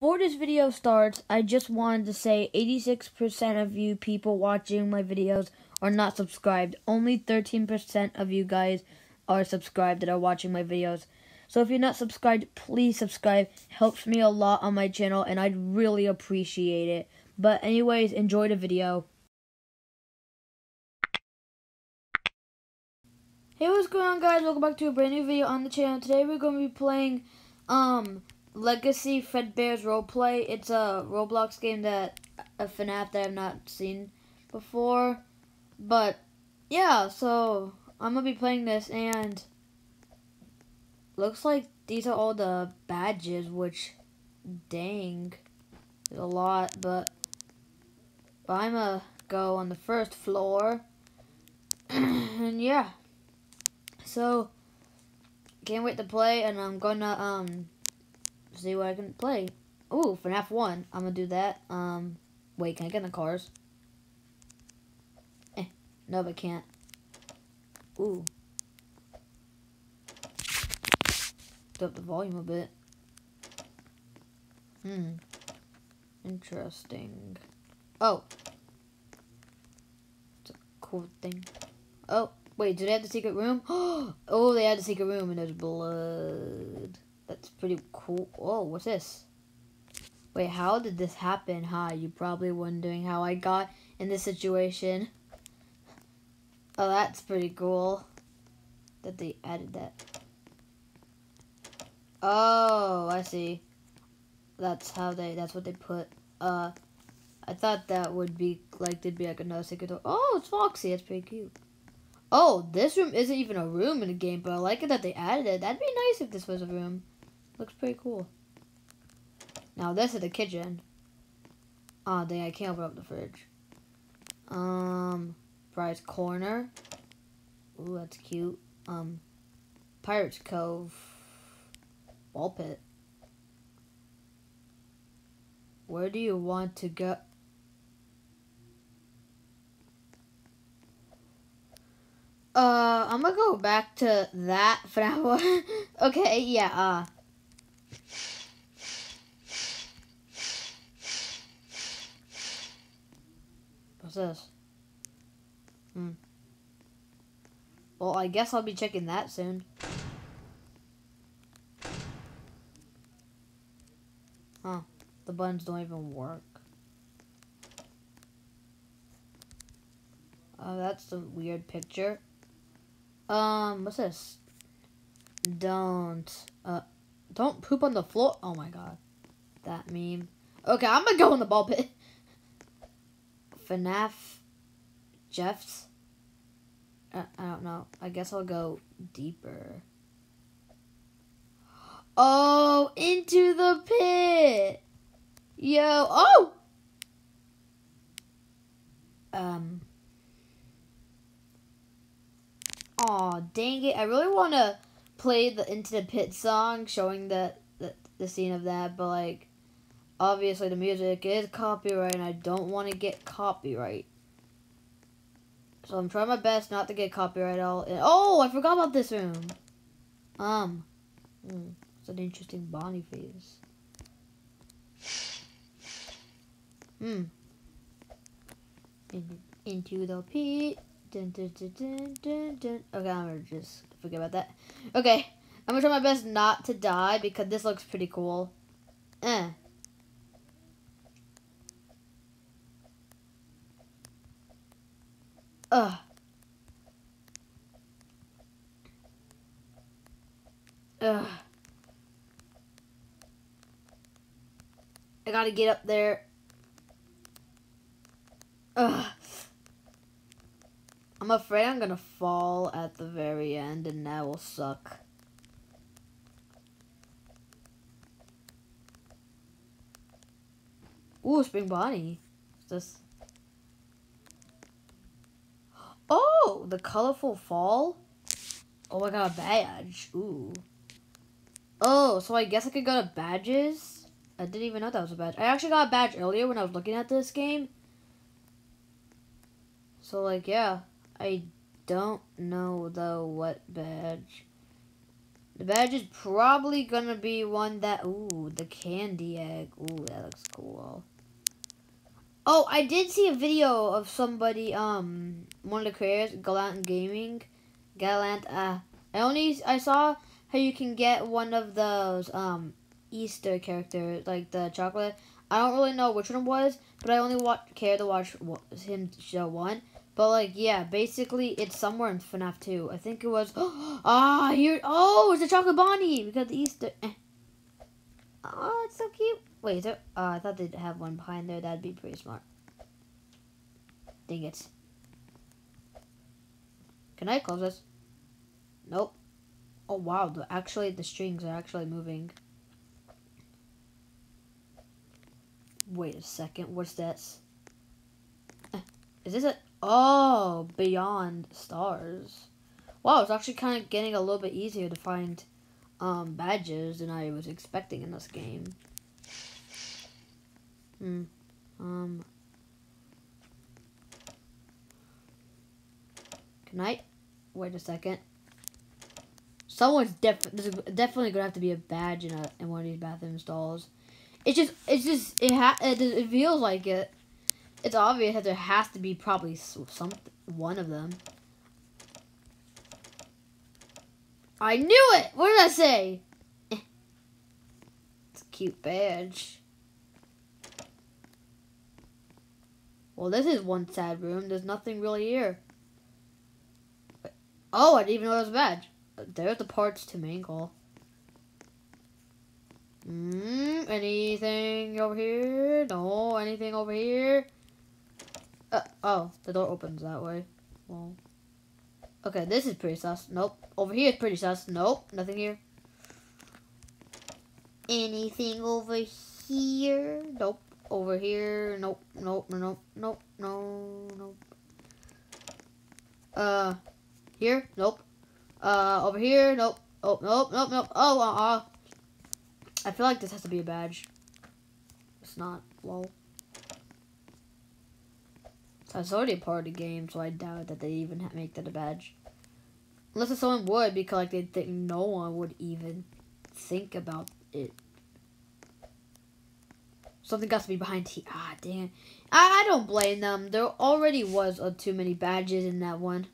Before this video starts, I just wanted to say 86% of you people watching my videos are not subscribed. Only 13% of you guys are subscribed that are watching my videos. So if you're not subscribed, please subscribe. Helps me a lot on my channel and I'd really appreciate it. But anyways, enjoy the video. Hey, what's going on guys? Welcome back to a brand new video on the channel. Today we're going to be playing um Legacy Fredbear's Roleplay. It's a Roblox game that a FNAF that I've not seen before. But yeah, so I'm gonna be playing this and looks like these are all the badges, which dang a lot, but, but I'm gonna go on the first floor. and yeah. So can't wait to play and I'm gonna um see what I can play. Ooh, FNAF 1. I'm gonna do that. Um, wait, can I get in the cars? Eh, no, I can't. Ooh. Up the volume a bit. Hmm. Interesting. Oh. It's a cool thing. Oh, wait, do they have the secret room? oh, they had the secret room and there's blood. That's pretty cool. Oh, what's this? Wait, how did this happen? Hi, you're probably wondering how I got in this situation. Oh, that's pretty cool. That they added that. Oh, I see. That's how they, that's what they put. Uh, I thought that would be, like, there'd be like another secret door. Oh, it's Foxy. That's pretty cute. Oh, this room isn't even a room in the game, but I like it that they added it. That'd be nice if this was a room. Looks pretty cool. Now this is the kitchen. Oh dang, I can't open up the fridge. Um, Prize Corner. Ooh, that's cute. Um, Pirate's Cove. Ball pit. Where do you want to go? Uh, I'm gonna go back to that for now. okay, yeah, uh. What's this? Hmm. Well, I guess I'll be checking that soon. Huh. The buttons don't even work. Oh, that's a weird picture. Um, what's this? Don't, uh, don't poop on the floor. Oh my god. That meme. Okay, I'm gonna go in the ball pit. FNAF Jeffs? Uh, I don't know. I guess I'll go deeper. Oh, into the pit. Yo, oh! Um. Aw, dang it. I really want to play the Into the Pit song showing the, the, the scene of that, but like, obviously the music is copyright and I don't want to get copyright. So I'm trying my best not to get copyright all. Oh, I forgot about this room. Um, hmm, it's an interesting Bonnie face. Hmm. In, into the pit. Dun, dun, dun, Okay, I'm gonna just forget about that. Okay, I'm gonna try my best not to die because this looks pretty cool. Eh. Ugh. Ugh. I gotta get up there. Ugh. I'm afraid I'm gonna fall at the very end and that will suck. Ooh, Spring Bonnie. What's this? Oh, the colorful fall? Oh, I got a badge. Ooh. Oh, so I guess I could go to badges? I didn't even know that was a badge. I actually got a badge earlier when I was looking at this game. So, like, yeah. I don't know though what badge The badge is probably gonna be one that ooh, the candy egg. Ooh, that looks cool. Oh, I did see a video of somebody, um, one of the creators, Galant Gaming, Galant. Uh, I only I saw how you can get one of those um Easter characters, like the chocolate. I don't really know which one it was, but I only watch, care to watch him show one. But like, yeah, basically it's somewhere in FNAF 2. I think it was. ah, here. Oh, it's a chocolate Bonnie because the Easter. Eh. Oh, it's so cute. Wait, is there? Uh, I thought they'd have one behind there. That'd be pretty smart. Dang it. Can I close this? Nope. Oh wow, the, actually the strings are actually moving. Wait a second, what's this? Is this a... Oh, Beyond Stars. Wow, it's actually kind of getting a little bit easier to find um, badges than I was expecting in this game. Hmm. Um. Can I? Wait a second. Someone's def definitely gonna have to be a badge in a in one of these bathroom stalls. It's just it's just it ha it, it feels like it. It's obvious that there has to be probably some one of them. I knew it! What did I say? it's a cute badge. Well, this is one sad room. There's nothing really here. Oh, I didn't even know there was a badge. There's the parts to mangle. Mm, anything over here? No, anything over here? Uh, oh, the door opens that way. Well, okay, this is pretty sus. Nope. Over here is pretty sus. Nope, nothing here. Anything over here? Nope. Over here? Nope. Nope. Nope. Nope. No. Nope. Uh, here? Nope. Uh, over here? Nope. Oh, nope. Nope. Nope. Oh, uh, uh. I feel like this has to be a badge. It's not. Lol. It's already part of the game, so I doubt that they even make that a badge. Unless someone would, because like they think no one would even think about it. Something got to be behind T. Ah, damn. I, I don't blame them. There already was uh, too many badges in that one.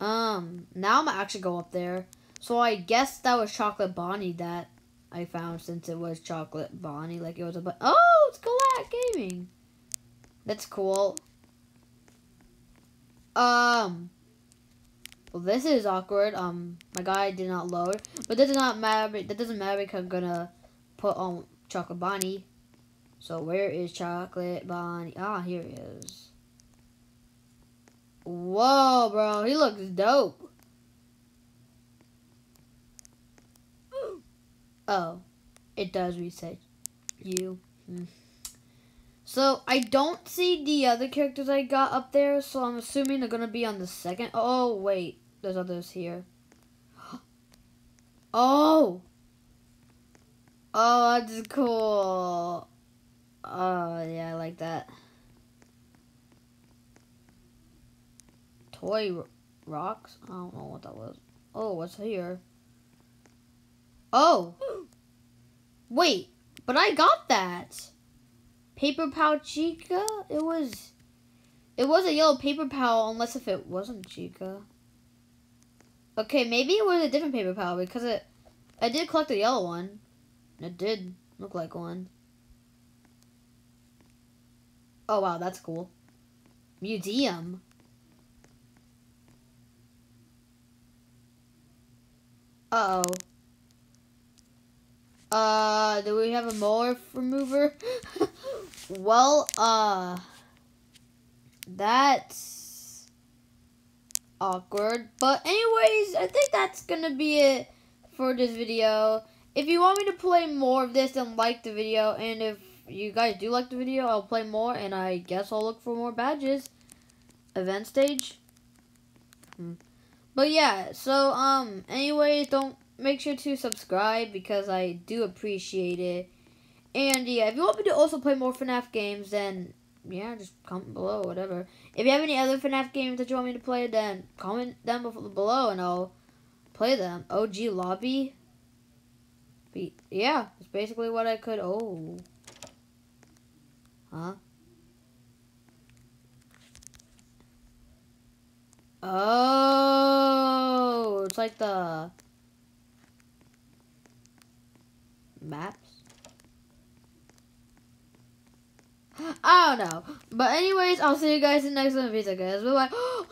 Um, now I'm gonna actually go up there. So I guess that was Chocolate Bonnie that I found since it was Chocolate Bonnie. Like it was a. Oh, it's Galat Gaming. That's cool. Um. Well, this is awkward. Um, my guy did not load, but that does not matter. That doesn't matter because I'm gonna put on Chocolate Bonnie. So where is Chocolate Bonnie? Ah, here he is. Whoa, bro, he looks dope. Oh, it does reset you. Hmm. So, I don't see the other characters I got up there, so I'm assuming they're to be on the second. Oh, wait. There's others here. Oh! Oh, that's cool. Oh, yeah, I like that. Toy rocks? I don't know what that was. Oh, what's here? Oh! Wait, but I got that. Paper Pal Chica? It was... It was a yellow Paper Pal, unless if it wasn't Chica. Okay, maybe it was a different Paper Pal, because it... I did collect a yellow one. It did look like one. Oh, wow, that's cool. Museum. Uh oh uh, do we have a morph remover? well, uh, that's awkward. But anyways, I think that's gonna be it for this video. If you want me to play more of this, then like the video. And if you guys do like the video, I'll play more. And I guess I'll look for more badges. Event stage. Hmm. But yeah, so, um, anyways, don't make sure to subscribe because I do appreciate it. And yeah, if you want me to also play more FNAF games, then yeah, just comment below, whatever. If you have any other FNAF games that you want me to play, then comment them below and I'll play them. OG lobby. Yeah, it's basically what I could. Oh. Huh? Oh, it's like the maps. I don't know. But anyways, I'll see you guys in the next out, guys. Bye bye.